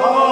Lord.